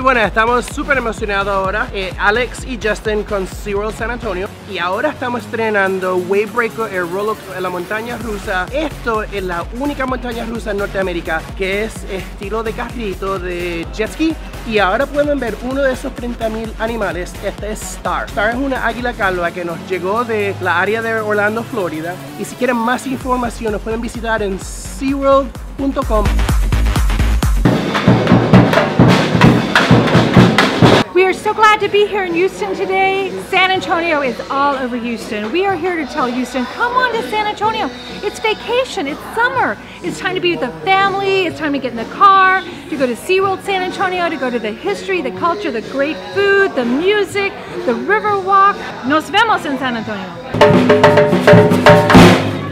bueno, estamos súper emocionados ahora. Eh, Alex y Justin con SeaWorld San Antonio. Y ahora estamos estrenando Wave Breaker, el roller en la montaña rusa. Esto es la única montaña rusa en Norteamérica que es estilo de carrito de jet ski. Y ahora pueden ver uno de esos 30.000 animales. Este es Star. Star es una águila calva que nos llegó de la área de Orlando, Florida. Y si quieren más información, nos pueden visitar en SeaWorld.com. are so glad to be here in Houston today. San Antonio is all over Houston. We are here to tell Houston, come on to San Antonio. It's vacation, it's summer. It's time to be with the family, it's time to get in the car, to go to SeaWorld San Antonio, to go to the history, the culture, the great food, the music, the river walk. Nos vemos en San Antonio.